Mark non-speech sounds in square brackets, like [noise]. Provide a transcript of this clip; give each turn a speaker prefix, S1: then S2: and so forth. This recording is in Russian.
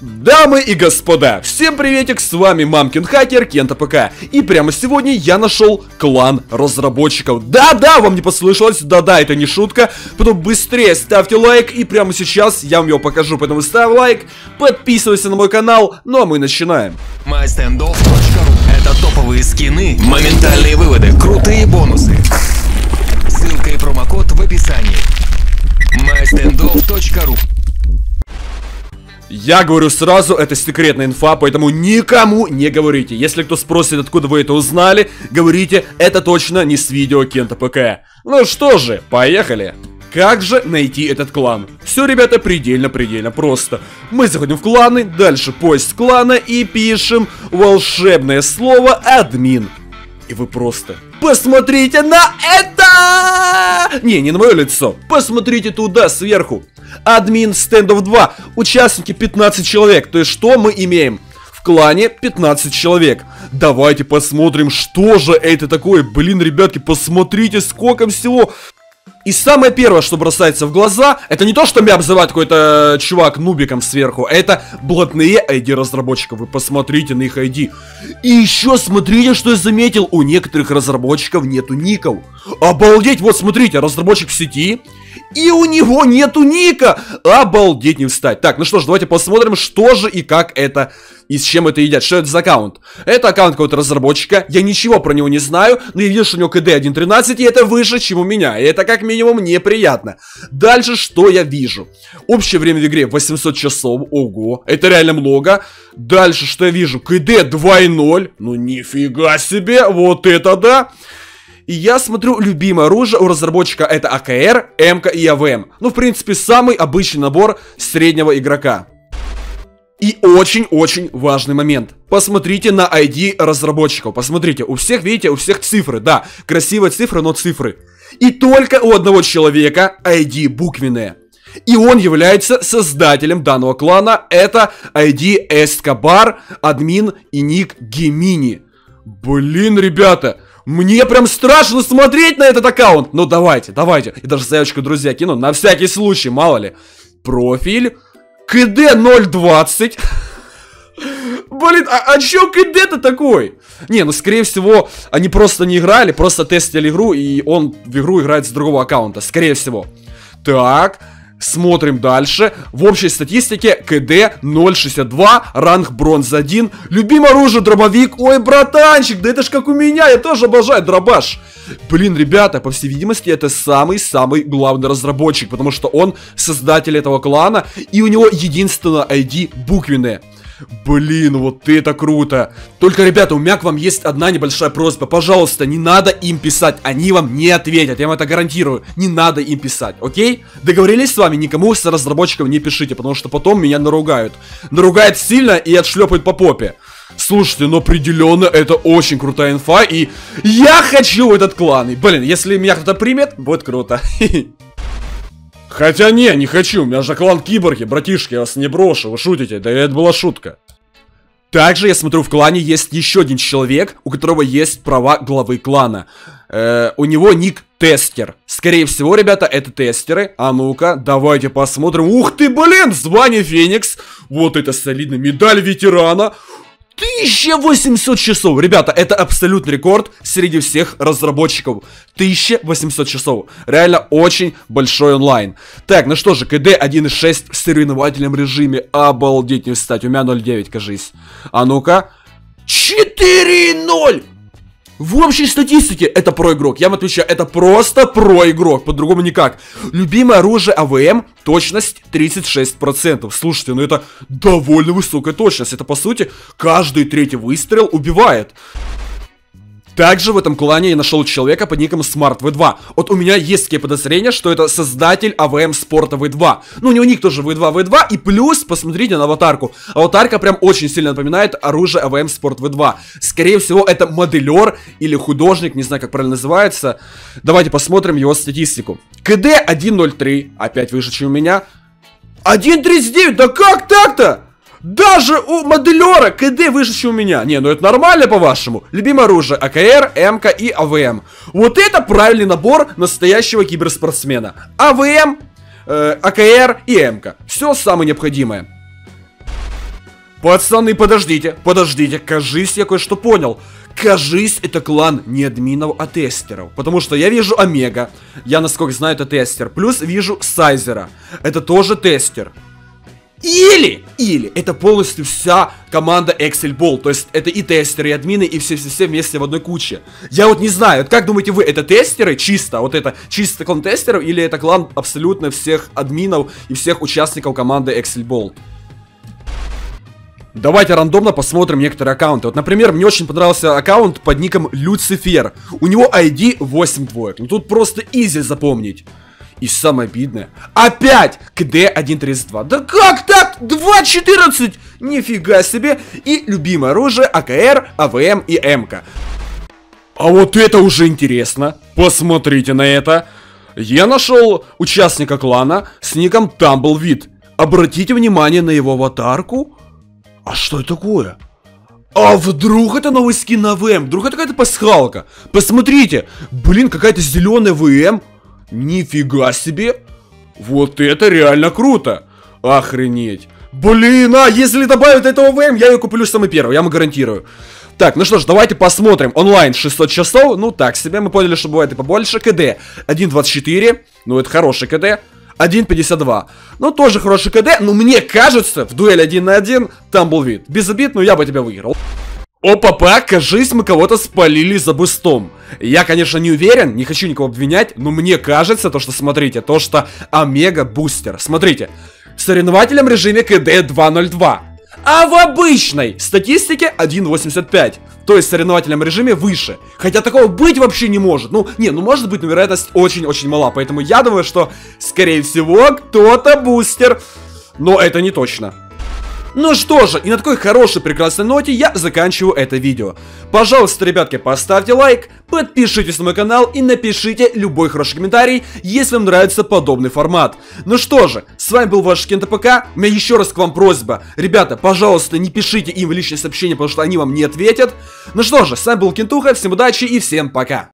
S1: Дамы и господа, всем приветик, с вами Мамкин Хакер Кента ПК. И прямо сегодня я нашел клан разработчиков. Да-да, вам не послышалось, да-да, это не шутка. Потом быстрее ставьте лайк и прямо сейчас я вам его покажу. Поэтому ставь лайк, подписывайся на мой канал, ну а мы начинаем.
S2: Это топовые скины, моментальные выводы, крутые бонусы. Ссылка и промокод в описании. MyStandOff.ru
S1: я говорю сразу, это секретная инфа, поэтому никому не говорите. Если кто спросит, откуда вы это узнали, говорите, это точно не с видео Кента ПК. Ну что же, поехали. Как же найти этот клан? Все, ребята, предельно-предельно просто. Мы заходим в кланы, дальше поиск клана и пишем волшебное слово админ. И вы просто посмотрите на это! Не, не на мое лицо. Посмотрите туда, сверху админ стендов 2, участники 15 человек. То есть что мы имеем? В клане 15 человек. Давайте посмотрим, что же это такое. Блин, ребятки, посмотрите, сколько всего. И самое первое, что бросается в глаза, это не то, что меня обзывает какой-то чувак нубиком сверху, это блатные ID разработчиков. Вы посмотрите на их ID. И еще смотрите, что я заметил, у некоторых разработчиков нету ников. Обалдеть, вот смотрите, разработчик в сети, и у него нету ника! Обалдеть не встать. Так, ну что ж, давайте посмотрим, что же и как это, и с чем это едят. Что это за аккаунт? Это аккаунт какого-то разработчика, я ничего про него не знаю, но я вижу, что у него КД 1.13, и это выше, чем у меня. И это как минимум неприятно. Дальше что я вижу? Общее время в игре 800 часов, ого, это реально много. Дальше что я вижу? КД 2.0, ну нифига себе, вот это да. И я смотрю, любимое оружие у разработчика это АКР, МК и АВМ. Ну, в принципе, самый обычный набор среднего игрока. И очень-очень важный момент. Посмотрите на ID разработчиков. Посмотрите, у всех, видите, у всех цифры. Да, красивые цифры, но цифры. И только у одного человека ID буквенные. И он является создателем данного клана. Это ID Эскобар, админ и ник Гемини. Блин, ребята, мне прям страшно смотреть на этот аккаунт. Ну давайте, давайте. И даже заявочку, друзья, кину. На всякий случай, мало ли. Профиль. КД 020. Блин, а, а чё КД-то такой? Не, ну скорее всего, они просто не играли, просто тестили игру, и он в игру играет с другого аккаунта, скорее всего. Так, Смотрим дальше. В общей статистике КД 0.62, ранг бронз 1. Любимое оружие дробовик. Ой, братанчик, да это ж как у меня, я тоже обожаю дробаш. Блин, ребята, по всей видимости, это самый-самый главный разработчик, потому что он создатель этого клана, и у него единственное ID буквенное. Блин, вот это круто. Только, ребята, у меня к вам есть одна небольшая просьба. Пожалуйста, не надо им писать. Они вам не ответят, я вам это гарантирую. Не надо им писать, окей? Договорились с вами, никому с разработчиков не пишите, потому что потом меня наругают. Наругают сильно и отшлепают по попе. Слушайте, но определенно это очень крутая инфа, и я хочу этот клан. И, блин, если меня кто-то примет, будет круто. [laughs] Хотя не, не хочу, у меня же клан киборги, братишки, я вас не брошу, вы шутите, да это была шутка. Также, я смотрю, в клане есть еще один человек, у которого есть права главы клана. Э, у него ник Тестер. Скорее всего, ребята, это тестеры. А ну-ка, давайте посмотрим. Ух ты, блин, звание Феникс. Вот это солидно, медаль ветерана. 1800 часов! Ребята, это абсолютный рекорд среди всех разработчиков. 1800 часов. Реально очень большой онлайн. Так, ну что же, КД 1.6 в соревновательном режиме. Обалдеть не встать. У меня 0.9, кажись. А ну-ка. 4.0! В общей статистике это проигрок. Я вам отвечаю, это просто проигрок, по-другому никак. Любимое оружие АВМ, точность 36%. Слушайте, ну это довольно высокая точность. Это, по сути, каждый третий выстрел убивает. Также в этом клане я нашел человека под ником Smart V2. Вот у меня есть такие подозрения, что это создатель АВМ Спорта V2. Ну, у него ник тоже V2 V2. И плюс, посмотрите на аватарку. Аватарка прям очень сильно напоминает оружие АВМ Спорт V2. Скорее всего, это моделер или художник, не знаю, как правильно называется. Давайте посмотрим его статистику. КД 1.03, опять выше, чем у меня. 1.39, да как так-то? Даже у моделера КД выше, чем у меня. Не, ну это нормально, по-вашему. Любимое оружие АКР, МК и АВМ. Вот это правильный набор настоящего киберспортсмена. АВМ, э, АКР и МК. Все самое необходимое. Пацаны, подождите, подождите, кажись, я кое-что понял. Кажись, это клан не админов, а тестеров. Потому что я вижу Омега, я, насколько знаю, это тестер. Плюс вижу Сайзера, это тоже тестер. Или, или, это полностью вся команда Excel Ball, то есть это и тестеры, и админы, и все-все-все вместе в одной куче. Я вот не знаю, как думаете вы, это тестеры чисто, вот это чисто клан тестеров, или это клан абсолютно всех админов и всех участников команды Excel Ball? Давайте рандомно посмотрим некоторые аккаунты. Вот, например, мне очень понравился аккаунт под ником Люцифер. У него ID 8 двоек. Ну тут просто изи запомнить. И самое обидное, опять КД-132. Да как так? 2.14! Нифига себе! И любимое оружие АКР, АВМ и МК. А вот это уже интересно. Посмотрите на это. Я нашел участника клана с ником Тамблвид. Обратите внимание на его аватарку. А что это такое? А вдруг это новый скин на ВМ? Вдруг это какая-то пасхалка? Посмотрите! Блин, какая-то зеленая ВМ. Нифига себе! Вот это реально круто! Охренеть! Блин, а если добавят этого ВМ, я ее куплю самый первый, я вам гарантирую. Так, ну что ж, давайте посмотрим. Онлайн 600 часов, ну так себе, мы поняли, что бывает и побольше. КД 1.24, ну это хороший КД. 1.52. Ну, тоже хороший КД, но мне кажется, в дуэль 1 на 1 там был вид. Без обид, но я бы тебя выиграл. Опа-па, кажись, мы кого-то спалили за бустом. Я, конечно, не уверен, не хочу никого обвинять, но мне кажется, то, что, смотрите, то, что Омега Бустер. Смотрите, в соревновательном режиме КД 2.02, а в обычной статистике 1.85. То есть в соревновательном режиме выше. Хотя такого быть вообще не может. Ну, не, ну может быть, но вероятность очень-очень мала. Поэтому я думаю, что, скорее всего, кто-то бустер. Но это не точно. Ну что же, и на такой хорошей прекрасной ноте я заканчиваю это видео. Пожалуйста, ребятки, поставьте лайк, подпишитесь на мой канал и напишите любой хороший комментарий, если вам нравится подобный формат. Ну что же, с вами был ваш Кента ПК, у меня еще раз к вам просьба. Ребята, пожалуйста, не пишите им в личные сообщения, потому что они вам не ответят. Ну что же, с вами был Кентуха, всем удачи и всем пока.